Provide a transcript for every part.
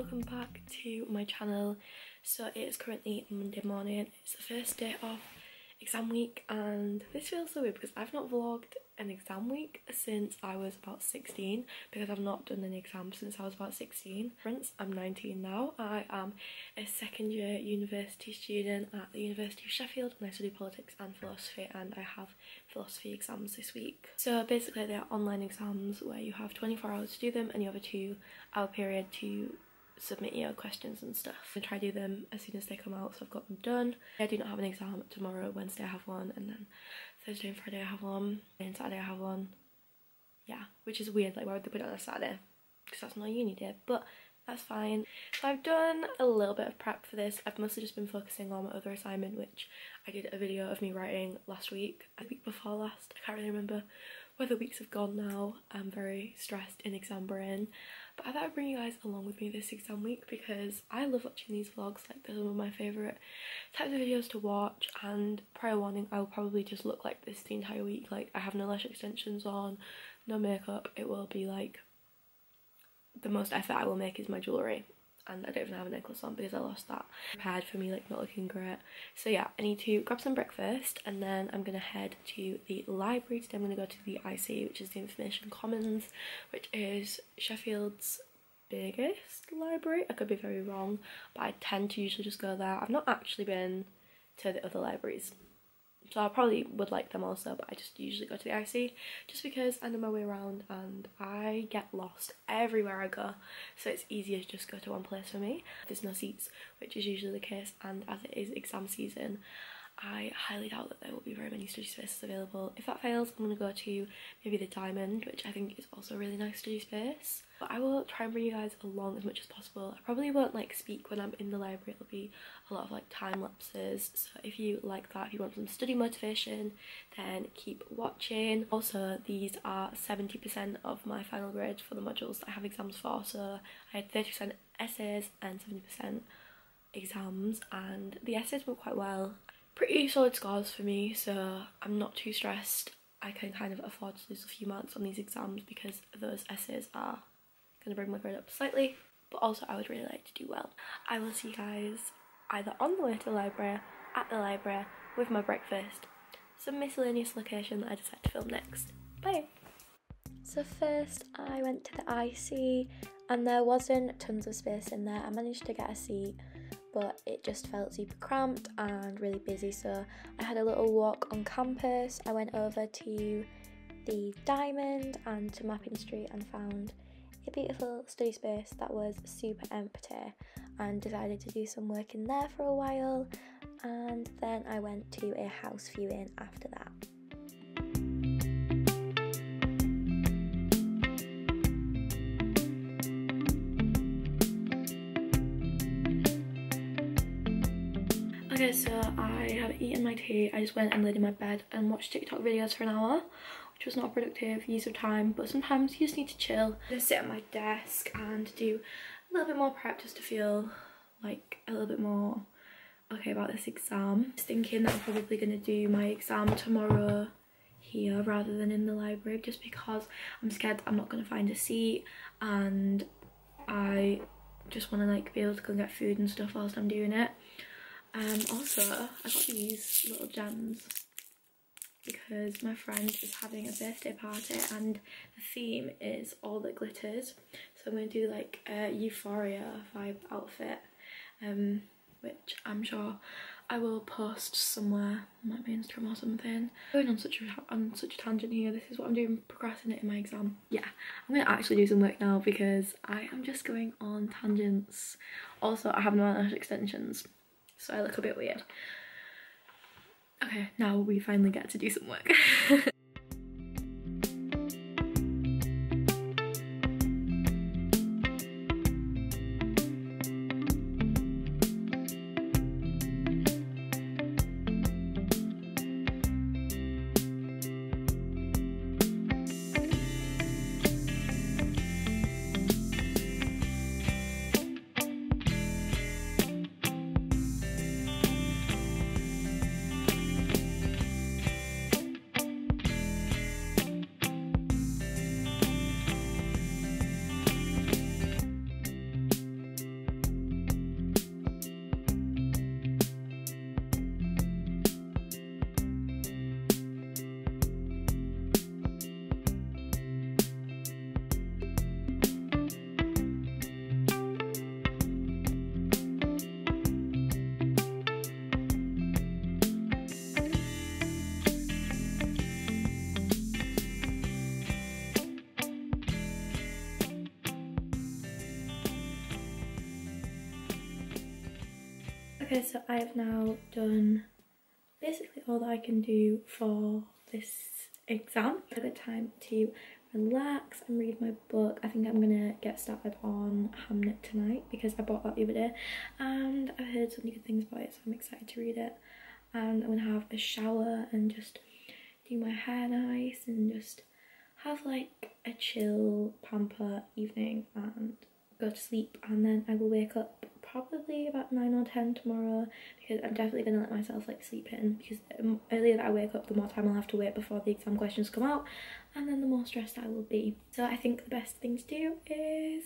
welcome back to my channel. So it is currently Monday morning, it's the first day of exam week and this feels so weird because I've not vlogged an exam week since I was about 16 because I've not done an exam since I was about 16. I'm 19 now. I am a second year university student at the University of Sheffield and I study politics and philosophy and I have philosophy exams this week. So basically they are online exams where you have 24 hours to do them and you have a two hour period to submit your questions and stuff and try to do them as soon as they come out so I've got them done. I do not have an exam tomorrow, Wednesday I have one and then Thursday and Friday I have one and Saturday I have one. Yeah, which is weird like why would they put it on a Saturday? Because that's not uni day but that's fine. So I've done a little bit of prep for this. I've mostly just been focusing on my other assignment which I did a video of me writing last week, a week before last, I can't really remember where the weeks have gone now. I'm very stressed in exam brain but I thought I'd bring you guys along with me this exam week because I love watching these vlogs, like they're some of my favourite types of videos to watch. And prior warning I will probably just look like this the entire week, like I have no lash extensions on, no makeup, it will be like the most effort I will make is my jewellery and I don't even have a necklace on because I lost that. Prepared for me like not looking great. So yeah, I need to grab some breakfast and then I'm gonna head to the library. Today I'm gonna go to the IC, which is the Information Commons, which is Sheffield's biggest library. I could be very wrong, but I tend to usually just go there. I've not actually been to the other libraries so I probably would like them also but I just usually go to the IC just because I know my way around and I get lost everywhere I go so it's easier to just go to one place for me. There's no seats which is usually the case and as it is exam season I highly doubt that there will be very many study spaces available. If that fails, I'm going to go to maybe the Diamond, which I think is also a really nice study space. But I will try and bring you guys along as much as possible. I probably won't like speak when I'm in the library, it'll be a lot of like time lapses. So if you like that, if you want some study motivation, then keep watching. Also, these are 70% of my final grade for the modules I have exams for. So I had 30% essays and 70% exams and the essays went quite well pretty solid scores for me so I'm not too stressed. I can kind of afford to lose a few marks on these exams because those essays are going to bring my grade up slightly but also I would really like to do well. I will see you guys either on the way to the library, at the library, with my breakfast, some miscellaneous location that I decide to film next. Bye! So first I went to the IC and there wasn't tons of space in there. I managed to get a seat but it just felt super cramped and really busy. So I had a little walk on campus. I went over to the Diamond and to Mappin Street and found a beautiful study space that was super empty and decided to do some work in there for a while. And then I went to a house viewing after that. Okay, so I have eaten my tea. I just went and laid in my bed and watched TikTok videos for an hour, which was not a productive use of time, but sometimes you just need to chill. Just sit at my desk and do a little bit more prep just to feel like a little bit more okay about this exam. Just thinking that I'm probably going to do my exam tomorrow here rather than in the library just because I'm scared I'm not going to find a seat and I just want to like be able to go and get food and stuff whilst I'm doing it. Um, also, I got these little gems because my friend is having a birthday party and the theme is all that glitters. So I'm going to do like a Euphoria vibe outfit, um, which I'm sure I will post somewhere on like my Instagram or something. Going on such a on such a tangent here. This is what I'm doing procrastinating my exam. Yeah, I'm gonna actually do some work now because I am just going on tangents. Also, I have no eyelash extensions so I look a bit weird. Okay, now we finally get to do some work. Okay, so I have now done basically all that I can do for this exam. A bit time to relax and read my book. I think I'm gonna get started on Hamnet tonight because I bought that the other day and I've heard so many good things about it so I'm excited to read it. And I'm gonna have a shower and just do my hair nice and just have like a chill pamper evening and go to sleep and then I will wake up probably about 9 or 10 tomorrow because I'm definitely going to let myself like sleep in because the earlier that I wake up the more time I'll have to wait before the exam questions come out and then the more stressed I will be. So I think the best thing to do is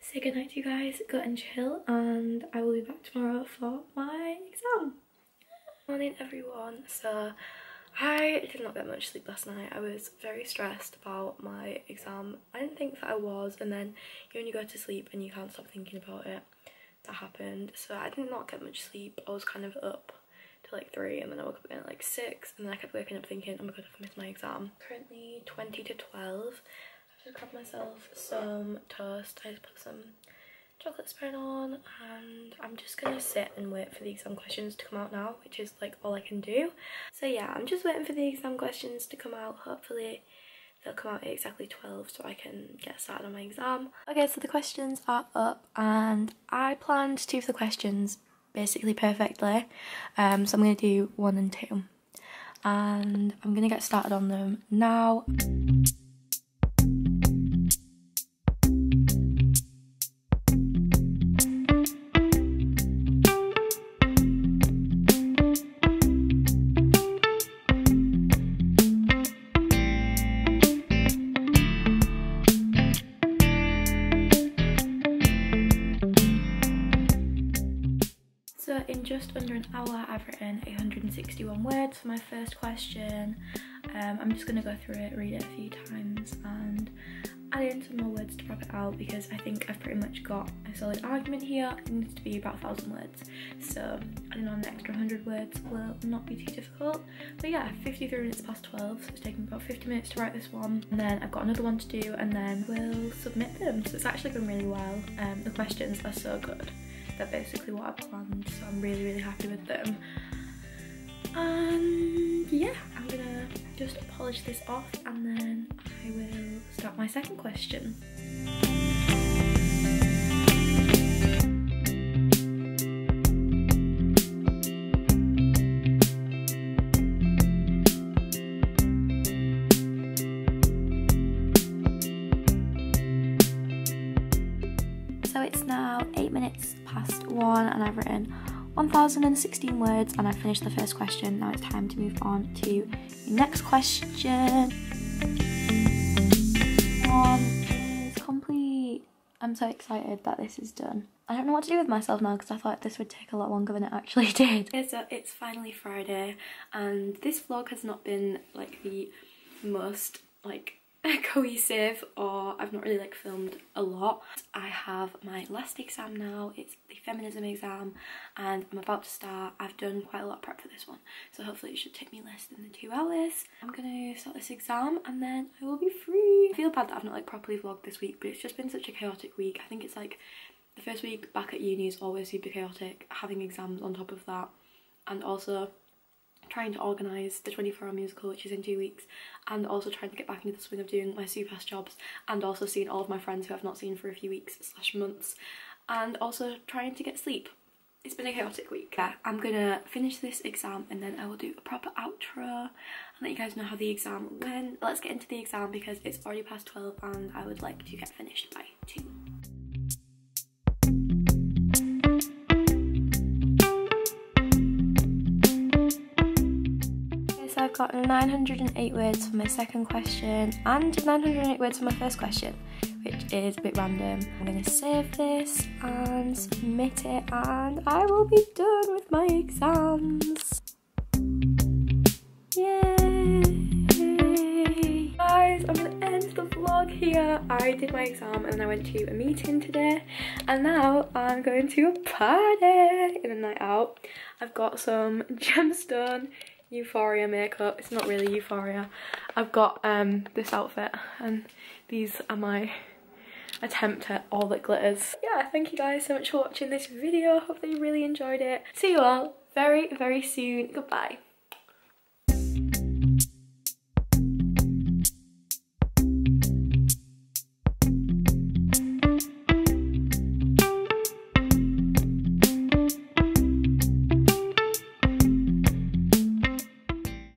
say goodnight to you guys, go and chill and I will be back tomorrow for my exam. Morning everyone, so I did not get much sleep last night. I was very stressed about my exam. I didn't think that I was and then you only go to sleep and you can't stop thinking about it that happened. So I did not get much sleep. I was kind of up to like 3 and then I woke up again at like 6 and then I kept waking up thinking oh my god I've missed my exam. Currently 20 to 12 I've just grabbed myself some toast. I just put some chocolate spread on and I'm just gonna sit and wait for the exam questions to come out now which is like all I can do so yeah I'm just waiting for the exam questions to come out hopefully they'll come out at exactly 12 so I can get started on my exam. Okay, so the questions are up and I planned two of the questions basically perfectly. Um, so I'm to do one and two. And I'm to get started on them now. Just under an hour I've written 161 words for my first question. Um, I'm just going to go through it, read it a few times and add in some more words to wrap it out because I think I've pretty much got a solid argument here. It needs to be about a thousand words. So adding on an extra 100 words will not be too difficult. But yeah, 53 minutes past 12, so it's taken about 50 minutes to write this one. And then I've got another one to do and then we'll submit them. So it's actually going really well. Um, the questions are so good they're basically what I planned so I'm really really happy with them. And yeah I'm gonna just polish this off and then I will start my second question. So it's now 8 minutes past 1 and I've written 1016 words and I've finished the first question. Now it's time to move on to the next question. One is complete. I'm so excited that this is done. I don't know what to do with myself now because I thought this would take a lot longer than it actually did. Okay, so it's finally Friday and this vlog has not been like the most like cohesive or I've not really like filmed a lot. I have my last exam now, it's the feminism exam and I'm about to start. I've done quite a lot of prep for this one so hopefully it should take me less than the two hours. I'm gonna start this exam and then I will be free. I feel bad that I've not like properly vlogged this week but it's just been such a chaotic week. I think it's like the first week back at uni is always super chaotic, having exams on top of that and also trying to organise the 24 hour musical which is in two weeks and also trying to get back into the swing of doing my SUPAS jobs and also seeing all of my friends who I've not seen for a few weeks slash months and also trying to get sleep. It's been a chaotic week. Yeah, I'm gonna finish this exam and then I will do a proper outro and let you guys know how the exam went. Let's get into the exam because it's already past 12 and I would like to get finished by 2. I've got 908 words for my second question and 908 words for my first question, which is a bit random. I'm going to save this and submit it and I will be done with my exams. Yay! Guys, I'm going to end the vlog here. I did my exam and then I went to a meeting today and now I'm going to a party in a night out. I've got some gemstone Euphoria makeup. It's not really Euphoria. I've got um, this outfit and these are my attempt at all that glitters. Yeah, thank you guys so much for watching this video. Hope that you really enjoyed it. See you all very, very soon. Goodbye.